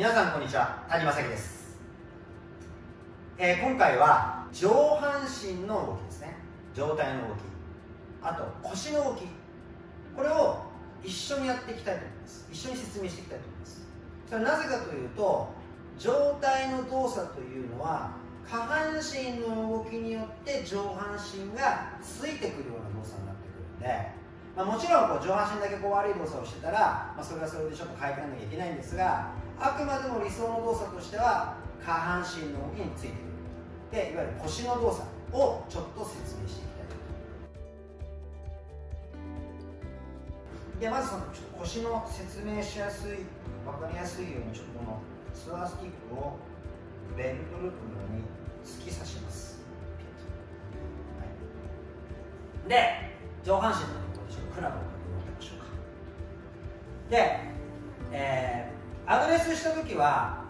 皆さんこんにちは谷正樹です、えー、今回は上半身の動きですね。上体の動き。あと腰の動き。これを一緒にやっていきたいと思います。一緒に説明していきたいと思います。それはなぜかというと上体の動作というのは下半身の動きによって上半身がついてくるような動作になってくるんで、まあ、もちろんこう上半身だけこう悪い動作をしてたら、まあ、それはそれでちょっと変えていかなきゃいけないんですがあくまでも理想の動作としては下半身の動きについてくるでいわゆる腰の動作をちょっと説明していきたいでまずそのちょっと腰の説明しやすい分かりやすいようにちょっとこのツアースティックをベルトループのように突き刺します、はい、で上半身のところでちょっとクラブをかけてみましょうか。で、えー、アドレスした時は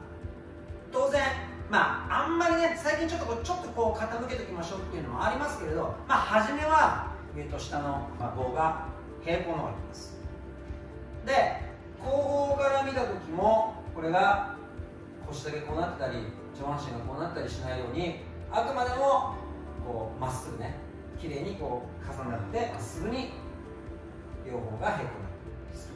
当然まああんまりね最近ちょっとこうちょっとこう傾けておきましょうっていうのもありますけれどまあ初めは上と下の棒が平行の方がいきます。で後方から見た時もこれが腰だけこうなってたり上半身がこうなったりしないようにあくまでもこうまっすぐね綺麗にこう重なってまっすぐに両方が平行になってす。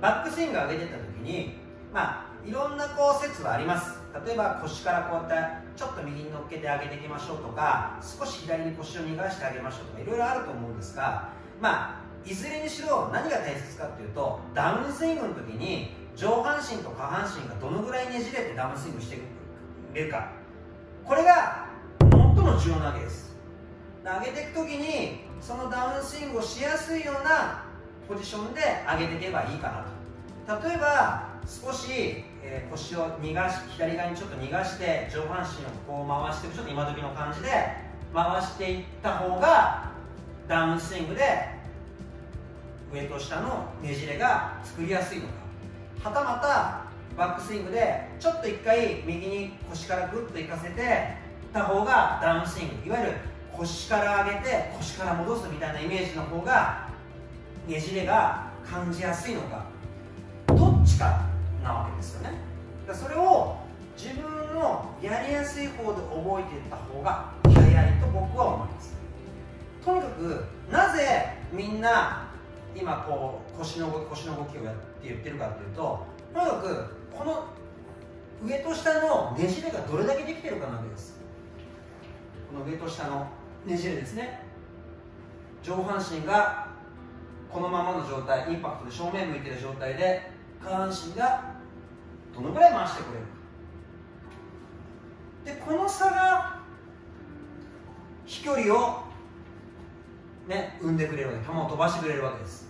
バックスイング上げてった時にまあいろんなこう説はあります。例えば腰からこうやってちょっと右に乗っけてあげていきましょうとか少し左に腰を逃がしてあげましょうとかいろいろあると思うんですがまあいずれにしろ何が大切かっていうとダウンスイングの時に上半身と下半身がどのぐらいねじれてダウンスイングしてくれるか。これが最も重要なわけです。上げていく時にそのダウンスイングをしやすいようなポジションで上げていけばいいかなと。例えば少し、えー、腰を逃がし左側にちょっと逃がして上半身をこう回していくちょっと今時の感じで回していった方がダウンスイングで上と下のねじれが作りやすいのか。はたまたバックスイングでちょっと一回右に腰からグッといかせてた方がダウンスイングいわゆる腰から上げて腰から戻すみたいなイメージの方がねじれが感じやすいのか。どっちか。なわけですよね。だそれを自分のやりやすい方で覚えていった方が早いと僕は思います。とにかくなぜみんな今こう腰の動き腰の動きをやって言ってるかっていうととにかくこの上と下のねじれがどれだけできてるかなわけです。この上と下のねじれですね。上半身がこのままの状態インパクトで正面向いてる状態で下半身がどのぐらい回してくれるかでこの差が飛距離をね生んでくれるわけ。球を飛ばしてくれるわけです。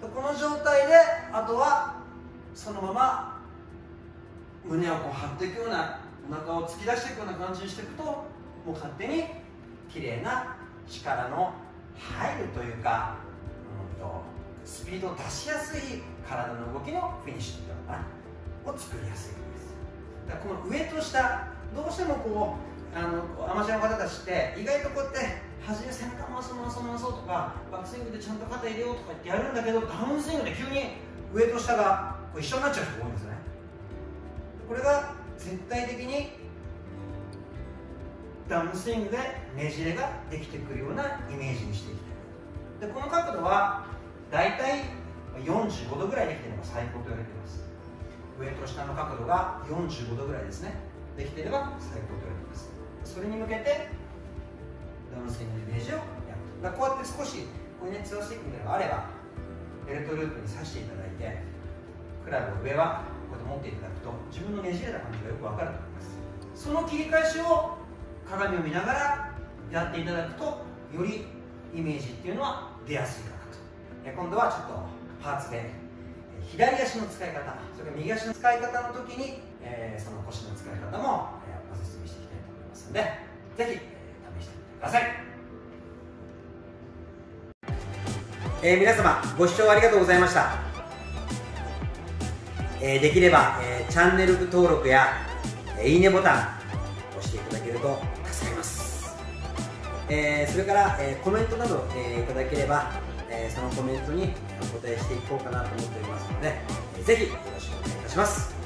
でこの状態であとはそのまま胸をこう張っていくようなお腹を突き出していくような感じにしていくともう勝手に綺麗な力の入るというか、うんと、スピードを出しやすい体の動きのフィニッシュというのかな。を作りやすいんです。だからこの上と下どうしてもこうあのアマチュアの方たちって意外とこうやって初め背中回す回す回そうとかバックスイングでちゃんと肩入れようとかってやるんだけどダウンスイングで急に上と下が一緒になっちゃう人が多いんですね。これが絶対的にダウンスイングでねじれができてくるようなイメージにしていきたい。でこの角度は大体45度ぐらいできてるのが最高と言われています。上と下の角度が45度ぐらいですね。できていれば最高と言われています。それに向けてダウンスイングのイメージをやるだこうやって少しこういうね強スティックみたいなのがあればベルトループに刺していただいてクラブを上はこうやって持っていただくと自分のねじれた感じがよくわかると思います。その切り返しを鏡を見ながらやっていただくとよりイメージっていうのは出やすいかなと。今度はちょっとパーツで左足の使い方それから右足の使い方の時に、えー、その腰の使い方も、えー、ご説明していきたいと思いますのでぜひください、えー、皆様ご視聴ありがとうございました、えー、できれば、えー、チャンネル登録や、えー、いいねボタン押していただけると助かります、えー、それから、えー、コメントなど、えー、いただければ、えー、そのコメントにお答えしていこうかなと思っておりますので、えー、ぜひよろしくお願いいたします。